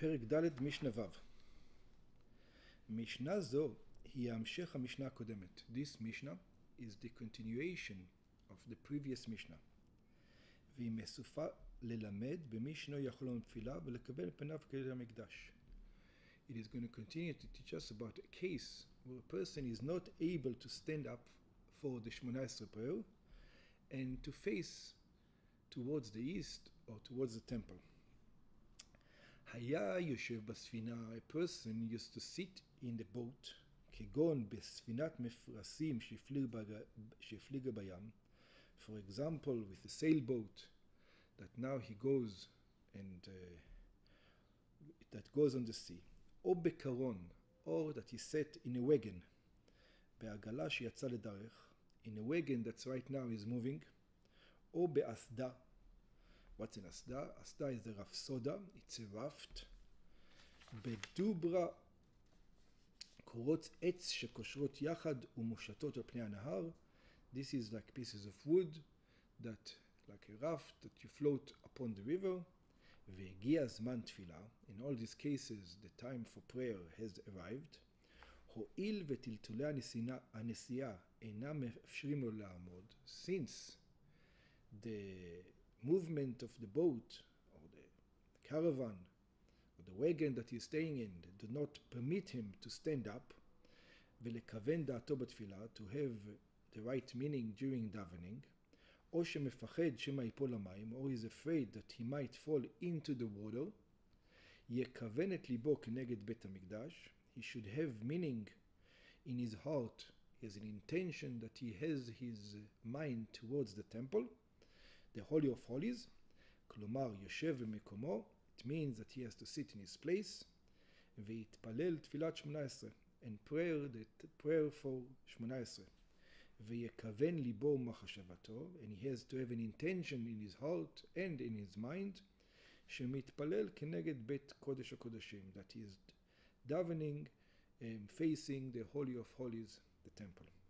פרק ד' משנה ו' משנה זו היא המשך המשנה הקודמת. This Mishnah is the continuation of the previous Mishnah. והיא מסופה ללמד במי שאינו יכול לומר תפילה ולקבל פניו כלי המקדש. It is going to continue to teach us about a case where a person is not able to stand up for the 18 prayer and to face towards the east or towards the temple. היה יושב בספינה, a person used to sit in the boat, כגון בספינת מפרשים שהפליגה בים, for example with a sailboat that now he goes and uh, that goes on the sea, או בקרון, or that he sat in a wagon, בעגלה שיצא לדרך, in a wagon that's right now is moving, או באסדה, אסדה? אסדה is a רפסודה, raft, בדוברה קורות עץ שקושרות יחד ומושטות על פני הנהר, this is like pieces of wood that like a raft that you float upon the river, והגיע זמן תפילה, in all these cases the time for prayer has arrived, הואיל וטלטולי הנסיעה אינם מאפשרים לו לעמוד, since the movement of the boat or the caravan or the wagon that he's staying in do not permit him to stand up ולכוון דעתו בתפילה, to have the right meaning during davening, או שמפחד שמא ייפול למים, or is afraid that he might fall into the water, יכוון את ליבו כנגד בית המקדש, he should have meaning in his heart, he has an intention that he has his mind towards the temple, the Holy of Holies, כלומר יושב במקומו, it means that he has to sit in his place, ויתפלל תפילת שמונה עשרה, and prayer, the prayer for שמונה עשרה. ויכוון ליבו ומחשבתו, and he has to have an intention in his heart and in his mind, שמתפלל כנגד בית קודש הקודשים, that he is davening um, facing the Holy of Holies, the temple.